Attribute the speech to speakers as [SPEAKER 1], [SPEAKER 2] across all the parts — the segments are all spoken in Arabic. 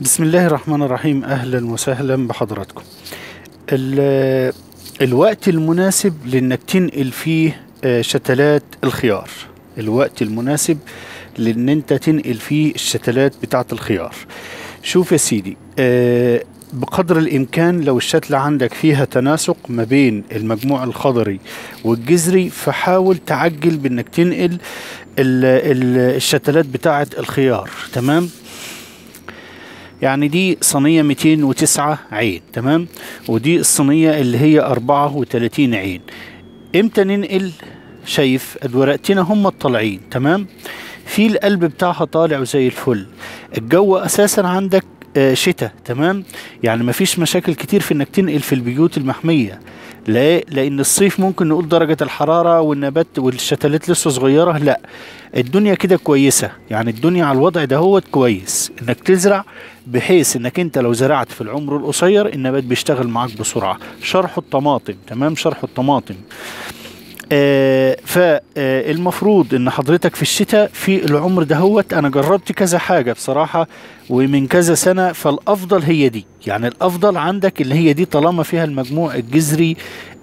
[SPEAKER 1] بسم الله الرحمن الرحيم. أهلا وسهلا بحضراتكم. ال- الوقت المناسب لانك تنقل فيه آه، شتلات الخيار. الوقت المناسب لأن انت تنقل فيه الشتلات بتاعة الخيار. شوف يا سيدي آه، بقدر الإمكان لو الشتلة عندك فيها تناسق ما بين المجموع الخضري والجذري فحاول تعجل بإنك تنقل ال- ال- الشتلات بتاعة الخيار. تمام؟ يعني دي صينية 209 عين تمام؟ ودي الصينية اللي هي 34 عين. إمتى ننقل؟ شايف الورقتين هم الطالعين تمام؟ في القلب بتاعها طالع وزي الفل. الجو أساسا عندك آه، شتاء تمام؟ يعني مفيش مشاكل كتير في إنك تنقل في البيوت المحمية. لا لأن الصيف ممكن نقول درجة الحرارة والنبات والشتلات لسه صغيرة. لا الدنيا كده كويسة. يعني الدنيا على الوضع دهوت كويس. إنك تزرع بحيث إنك أنت لو زرعت في العمر القصير النبات بيشتغل معاك بسرعة. شرح الطماطم تمام؟ شرح الطماطم. آه فالمفروض إن حضرتك في الشتاء في العمر دهوت أنا جربت كذا حاجة بصراحة ومن كذا سنة فالأفضل هي دي. يعني الأفضل عندك اللي هي دي طالما فيها المجموع الجذري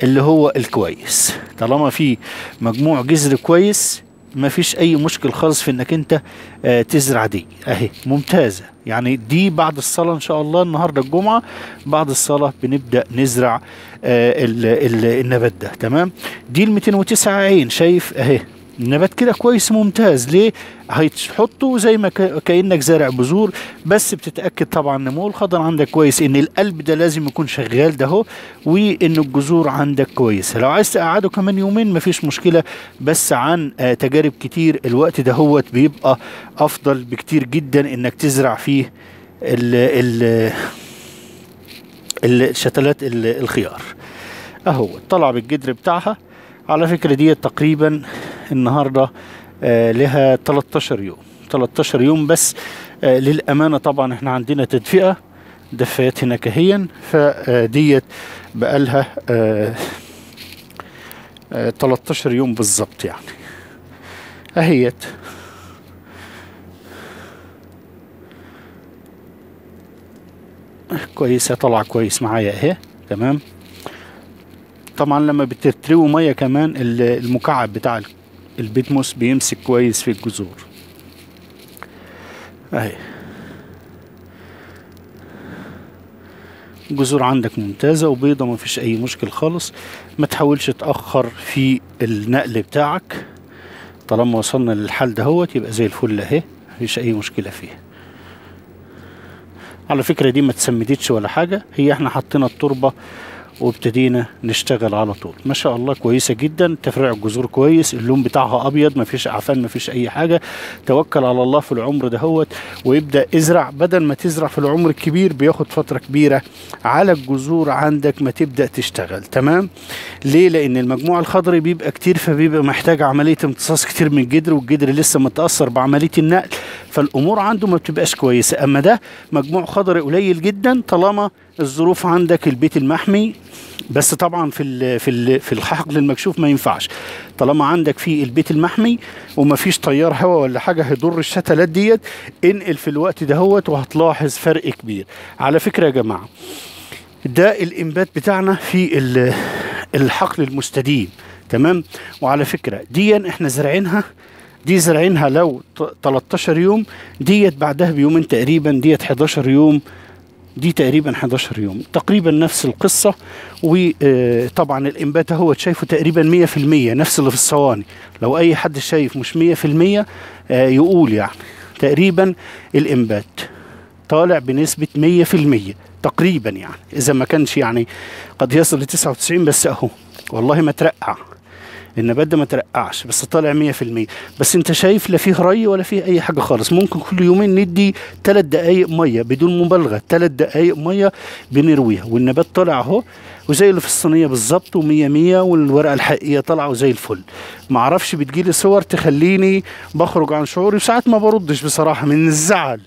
[SPEAKER 1] اللي هو الكويس. طالما في مجموع جذر كويس ما فيش أي مشكل خالص في إنك أنت آه تزرع دي. أهي ممتازة. يعني دي بعد الصلاة إن شاء الله النهاردة الجمعة بعد الصلاة بنبدأ نزرع آه ال ال النبات ده. تمام؟ دي ال 209 عين شايف؟ أهي. النبات كده كويس ممتاز. ليه؟ هتحطه زي ما كأنك زارع بذور بس بتتأكد طبعا نمو الخضر عندك كويس إن القلب ده لازم يكون شغال ده اهو وإن الجذور عندك كويسه لو عايز تقعده كمان يومين مفيش مشكلة بس عن آه تجارب كتير الوقت ده هو بيبقى أفضل بكتير جدا إنك تزرع فيه ال ال الشتلات ال- الخيار. أهو طلع بالجدر بتاعها. على فكرة دي تقريبا النهاردة آه لها 13 يوم. 13 يوم بس آه للأمانة طبعا إحنا عندنا تدفئة دفايات هنا كهيا فديت بقالها آه آه 13 يوم بالظبط يعني. أهيت. كويسة طلع كويس معايا أهي. تمام. طبعا لما بتتروي مية كمان ال- المكعب بتاع البيتموس بيمسك كويس في الجذور. أهي. الجذور عندك ممتازة وبيضة ما فيش أي مشكل خالص. ما تحاولش تأخر في النقل بتاعك. طالما وصلنا للحال دهوت يبقى زي الفل أهي. مفيش أي مشكلة فيه على فكرة دي ما تسمدتش ولا حاجة. هي إحنا حطينا التربة وابتدينا نشتغل على طول. ما شاء الله كويسة جدا. تفريع الجذور كويس. اللون بتاعها أبيض. ما فيش اعفان ما فيش أي حاجة. توكل على الله في العمر دهوت ويبدأ ازرع بدل ما تزرع في العمر الكبير بياخد فترة كبيرة على الجذور عندك ما تبدأ تشتغل. تمام؟ ليه؟ لأن المجموع الخضري بيبقى كتير فبيبقى محتاج عملية امتصاص كتير من الجدر والجدر لسه متأثر بعملية النقل. فالأمور عنده ما بتبقاش كويسة. أما ده مجموع خضري قليل جدا طالما الظروف عندك البيت المحمي. بس طبعا في ال في ال في الحقل المكشوف ما ينفعش. طالما عندك في البيت المحمي وما فيش تيار هواء ولا حاجة هيضر الشتلات ديت. انقل في الوقت دهوت وهتلاحظ فرق كبير. على فكرة يا جماعة ده الإنبات بتاعنا في ال- الحقل المستديم. تمام؟ وعلى فكرة دي إحنا زارعينها دي زارعينها لو ت- 13 يوم ديت بعدها بيومين تقريبا ديت 11 يوم. دي تقريبا 11 يوم. تقريبا نفس القصة وطبعا الإنبات هو شايفه تقريبا 100% نفس اللي في الصواني. لو أي حد شايف مش 100% آه، يقول يعني تقريبا الإنبات طالع بنسبة 100% تقريبا يعني. إذا ما كانش يعني قد يصل ل 99 بس أهو. والله ما ترقع. النبات ده ما ترقعش بس طالع 100% بس أنت شايف لا فيه ري ولا فيه أي حاجة خالص. ممكن كل يومين ندي ثلاث دقائق مية بدون مبالغة ثلاث دقائق مية بنرويها. والنبات طالع أهو وزي اللي في الصينية بالظبط و100 100 والورقة الحقيقية طالعة وزي الفل. ما أعرفش بتجيلي صور تخليني بخرج عن شعوري وساعات ما بردش بصراحة من الزعل.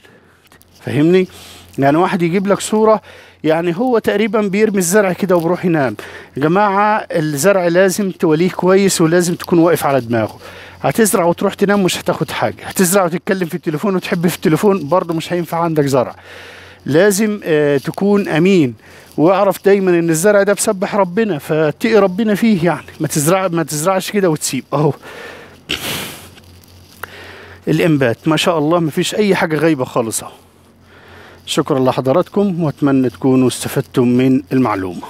[SPEAKER 1] فاهمني؟ يعني واحد يجيب لك صورة يعني هو تقريبا بيرمي الزرع كده وبروح ينام. يا جماعة الزرع لازم توليه كويس ولازم تكون واقف على دماغه. هتزرع وتروح تنام مش هتاخد حاجة. هتزرع وتتكلم في التليفون وتحب في التليفون برضه مش هينفع عندك زرع. لازم آه، تكون أمين. واعرف دايما إن الزرع ده بسبح ربنا فاتقي ربنا فيه يعني. ما تزرع ما تزرعش كده وتسيب. أهو. الإنبات. ما شاء الله ما فيش أي حاجة غايبة خالص أهو. شكرا لحضراتكم وأتمنى تكونوا استفدتم من المعلومة.